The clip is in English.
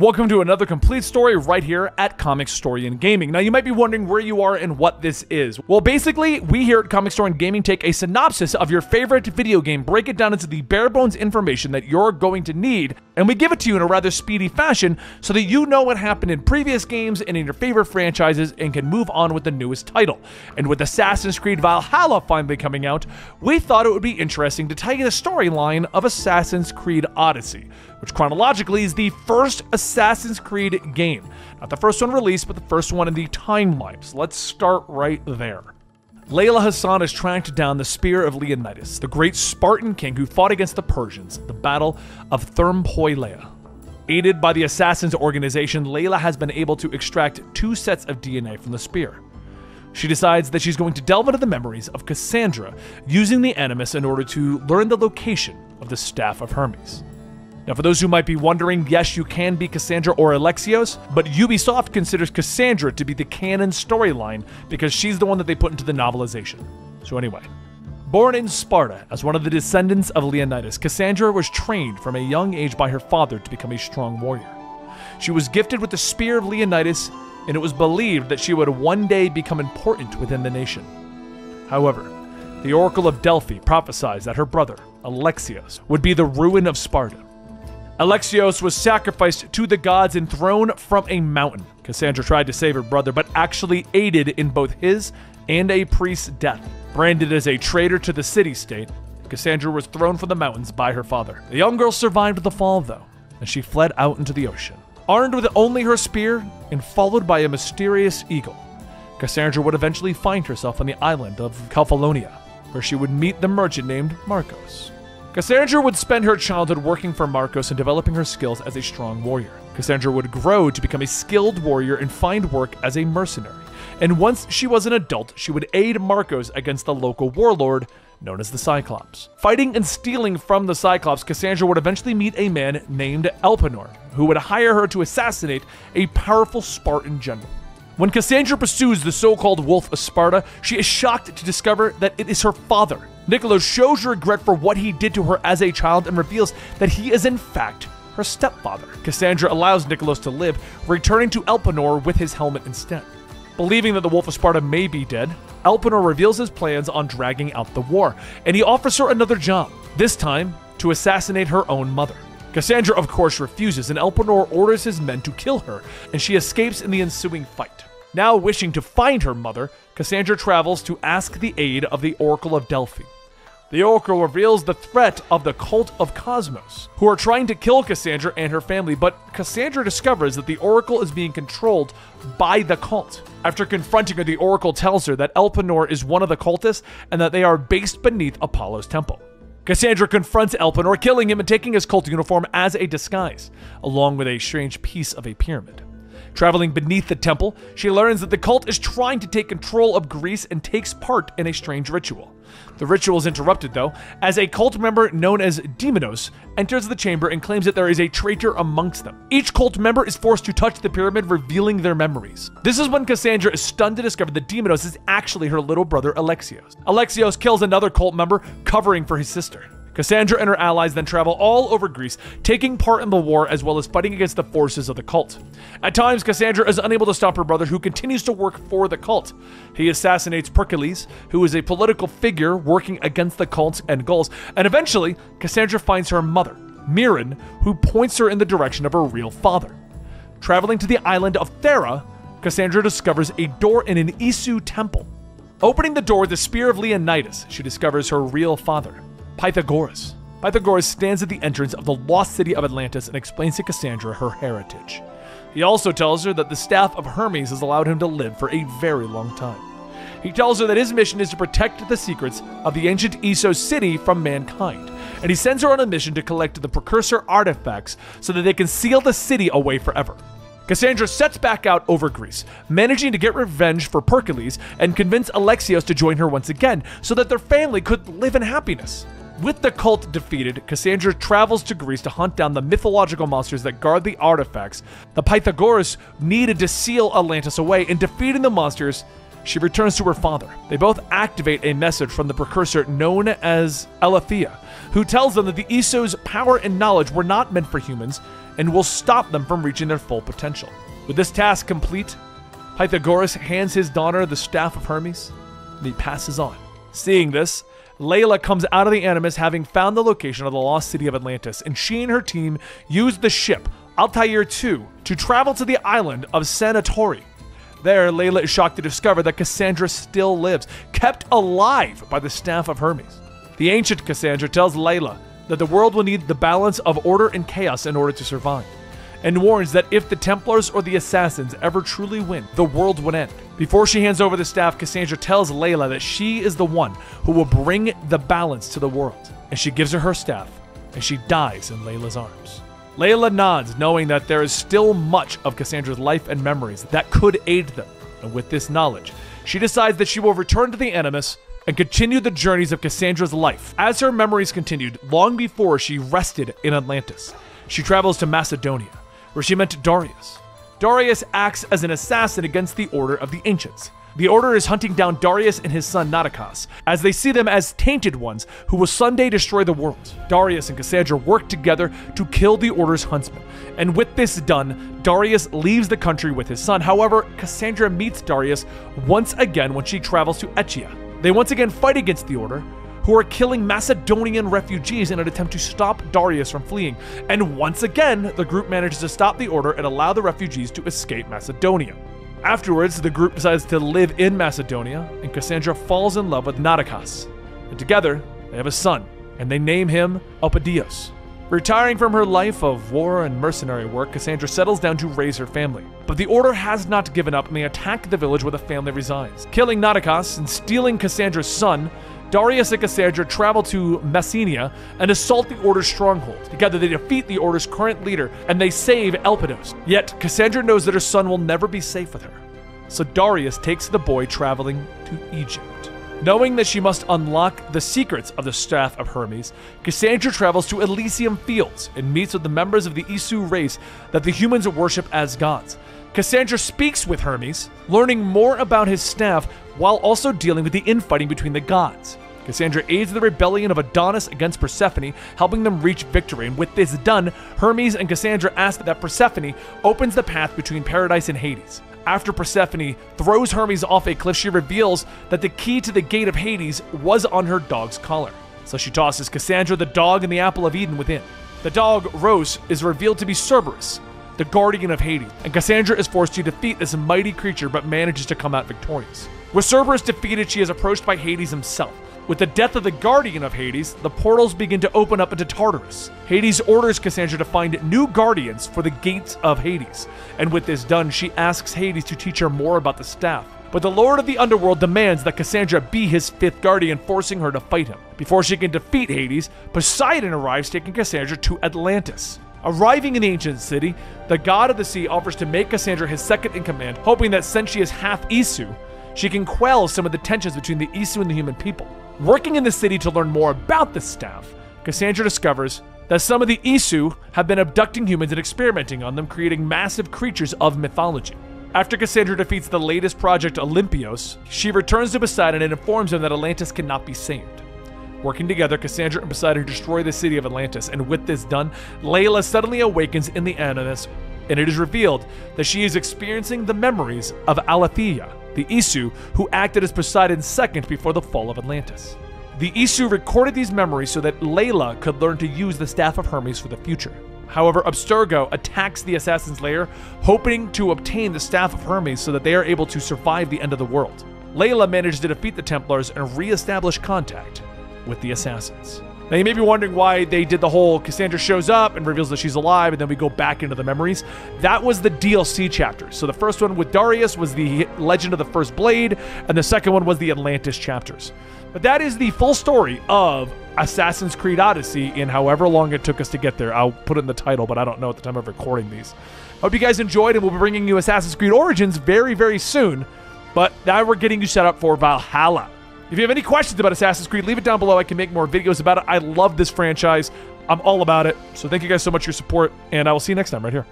Welcome to another complete story right here at Comicstorian Gaming. Now, you might be wondering where you are and what this is. Well, basically, we here at Comicstorian Gaming take a synopsis of your favorite video game, break it down into the bare bones information that you're going to need, and we give it to you in a rather speedy fashion so that you know what happened in previous games and in your favorite franchises and can move on with the newest title. And with Assassin's Creed Valhalla finally coming out, we thought it would be interesting to tell you the storyline of Assassin's Creed Odyssey, which chronologically is the first Assassin's Creed game. Not the first one released, but the first one in the timeline. So let's start right there. Layla Hassan has tracked down the spear of Leonidas, the great Spartan king who fought against the Persians at the Battle of Thermopylae. Aided by the Assassins organization, Layla has been able to extract two sets of DNA from the spear. She decides that she's going to delve into the memories of Cassandra using the Animus in order to learn the location of the Staff of Hermes. Now, for those who might be wondering, yes, you can be Cassandra or Alexios, but Ubisoft considers Cassandra to be the canon storyline because she's the one that they put into the novelization. So, anyway. Born in Sparta as one of the descendants of Leonidas, Cassandra was trained from a young age by her father to become a strong warrior. She was gifted with the spear of Leonidas, and it was believed that she would one day become important within the nation. However, the Oracle of Delphi prophesied that her brother, Alexios, would be the ruin of Sparta. Alexios was sacrificed to the gods and thrown from a mountain. Cassandra tried to save her brother, but actually aided in both his and a priest's death. Branded as a traitor to the city state, Cassandra was thrown from the mountains by her father. The young girl survived the fall, though, and she fled out into the ocean. Armed with only her spear and followed by a mysterious eagle, Cassandra would eventually find herself on the island of Kefalonia, where she would meet the merchant named Marcos. Cassandra would spend her childhood working for Marcos and developing her skills as a strong warrior. Cassandra would grow to become a skilled warrior and find work as a mercenary. And once she was an adult, she would aid Marcos against the local warlord known as the Cyclops. Fighting and stealing from the Cyclops, Cassandra would eventually meet a man named Elpenor, who would hire her to assassinate a powerful Spartan general. When Cassandra pursues the so called Wolf of Sparta, she is shocked to discover that it is her father. Nicholas shows regret for what he did to her as a child and reveals that he is, in fact, her stepfather. Cassandra allows Nicholas to live, returning to Elpenor with his helmet instead. Believing that the Wolf of Sparta may be dead, Elpenor reveals his plans on dragging out the war, and he offers her another job, this time to assassinate her own mother. Cassandra, of course, refuses, and Elpenor orders his men to kill her, and she escapes in the ensuing fight. Now wishing to find her mother, Cassandra travels to ask the aid of the Oracle of Delphi. The Oracle reveals the threat of the cult of Kosmos, who are trying to kill Cassandra and her family, but Cassandra discovers that the Oracle is being controlled by the cult. After confronting her, the Oracle tells her that Elpenor is one of the cultists and that they are based beneath Apollo's temple. Cassandra confronts Elpenor, killing him and taking his cult uniform as a disguise, along with a strange piece of a pyramid. Traveling beneath the temple, she learns that the cult is trying to take control of Greece and takes part in a strange ritual. The ritual is interrupted, though, as a cult member known as Demonos enters the chamber and claims that there is a traitor amongst them. Each cult member is forced to touch the pyramid, revealing their memories. This is when Cassandra is stunned to discover that Demonos is actually her little brother Alexios. Alexios kills another cult member, covering for his sister. Cassandra and her allies then travel all over Greece, taking part in the war as well as fighting against the forces of the cult. At times, Cassandra is unable to stop her brother, who continues to work for the cult. He assassinates Pericles, who is a political figure working against the cult's and Gauls, and eventually, Cassandra finds her mother, Myrrine, who points her in the direction of her real father. Traveling to the island of Thera, Cassandra discovers a door in an Isu temple. Opening the door with the spear of Leonidas, she discovers her real father. Pythagoras. Pythagoras stands at the entrance of the lost city of Atlantis and explains to Cassandra her heritage. He also tells her that the staff of Hermes has allowed him to live for a very long time. He tells her that his mission is to protect the secrets of the ancient Isu city from mankind, and he sends her on a mission to collect the precursor artifacts so that they can seal the city away forever. Cassandra sets back out over Greece, managing to get revenge for Pericles and convince Alexios to join her once again so that their family could live in happiness. With the cult defeated, Cassandra travels to Greece to hunt down the mythological monsters that guard the artifacts. The Pythagoras needed to seal Atlantis away, and defeating the monsters, she returns to her father. They both activate a message from the precursor known as Aletheia, who tells them that the Isu's power and knowledge were not meant for humans, and will stop them from reaching their full potential. With this task complete, Pythagoras hands his daughter the staff of Hermes, and he passes on. Seeing this, Layla comes out of the Animus having found the location of the lost city of Atlantis, and she and her team use the ship Altair II to travel to the island of Santorini. There, Layla is shocked to discover that Cassandra still lives, kept alive by the staff of Hermes. The ancient Cassandra tells Layla that the world will need the balance of order and chaos in order to survive, and warns that if the Templars or the Assassins ever truly win, the world would end. Before she hands over the staff, Cassandra tells Layla that she is the one who will bring the balance to the world, and she gives her her staff, and she dies in Layla's arms. Layla nods, knowing that there is still much of Cassandra's life and memories that could aid them, and with this knowledge, she decides that she will return to the Animus and continue the journeys of Cassandra's life. As her memories continued, long before she rested in Atlantis, she travels to Macedonia, where she met Darius. Darius acts as an assassin against the Order of the Ancients. The Order is hunting down Darius and his son Natakas, as they see them as tainted ones who will someday destroy the world. Darius and Cassandra work together to kill the Order's huntsman, and with this done, Darius leaves the country with his son. However, Cassandra meets Darius once again when she travels to Achaia. They once again fight against the Order, who are killing Macedonian refugees in an attempt to stop Darius from fleeing. And once again, the group manages to stop the Order and allow the refugees to escape Macedonia. Afterwards, the group decides to live in Macedonia, and Cassandra falls in love with Natakas. And together, they have a son, and they name him Elpidios. Retiring from her life of war and mercenary work, Cassandra settles down to raise her family. But the Order has not given up and they attack the village where the family resides. Killing Natakas and stealing Cassandra's son, Darius and Cassandra travel to Messenia and assault the Order's stronghold. Together, they defeat the Order's current leader and they save Elpidios. Yet, Cassandra knows that her son will never be safe with her. So Darius takes the boy traveling to Egypt. Knowing that she must unlock the secrets of the Staff of Hermes, Cassandra travels to Elysium Fields and meets with the members of the Isu race that the humans worship as gods. Cassandra speaks with Hermes, learning more about his staff while also dealing with the infighting between the gods. Cassandra aids the rebellion of Adonis against Persephone, helping them reach victory. And with this done, Hermes and Cassandra ask that Persephone opens the path between paradise and Hades. After Persephone throws Hermes off a cliff, she reveals that the key to the gate of Hades was on her dog's collar. So she tosses Cassandra the dog and the apple of Eden within. The dog, Rose, is revealed to be Cerberus, the guardian of Hades, and Cassandra is forced to defeat this mighty creature but manages to come out victorious. With Cerberus defeated, she is approached by Hades himself. With the death of the guardian of Hades, the portals begin to open up into Tartarus. Hades orders Cassandra to find new guardians for the gates of Hades, and with this done, she asks Hades to teach her more about the staff. But the Lord of the Underworld demands that Cassandra be his fifth guardian, forcing her to fight him. Before she can defeat Hades, Poseidon arrives, taking Cassandra to Atlantis. Arriving in the ancient city, the god of the sea offers to make Cassandra his second in command, hoping that since she is half Isu, she can quell some of the tensions between the Isu and the human people. Working in the city to learn more about the staff, Cassandra discovers that some of the Isu have been abducting humans and experimenting on them, creating massive creatures of mythology. After Cassandra defeats the latest project Olympios, she returns to Poseidon and informs him that Atlantis cannot be saved. Working together, Cassandra and Poseidon destroy the city of Atlantis, and with this done, Layla suddenly awakens in the Animus, and it is revealed that she is experiencing the memories of Aletheia, the Isu who acted as Poseidon's second before the fall of Atlantis. The Isu recorded these memories so that Layla could learn to use the Staff of Hermes for the future. However, Abstergo attacks the Assassin's Lair, hoping to obtain the Staff of Hermes so that they are able to survive the end of the world. Layla manages to defeat the Templars and re-establish contact with the Assassins. Now, you may be wondering why they did the whole Cassandra shows up and reveals that she's alive, and then we go back into the memories. That was the DLC chapters. So the first one with Darius was the Legend of the First Blade, and the second one was the Atlantis chapters. But that is the full story of Assassin's Creed Odyssey in however long it took us to get there. I'll put it in the title, but I don't know at the time of recording these. Hope you guys enjoyed, and we'll be bringing you Assassin's Creed Origins very, very soon. But now we're getting you set up for Valhalla. If you have any questions about Assassin's Creed, leave it down below. I can make more videos about it. I love this franchise. I'm all about it. So thank you guys so much for your support, and I will see you next time right here.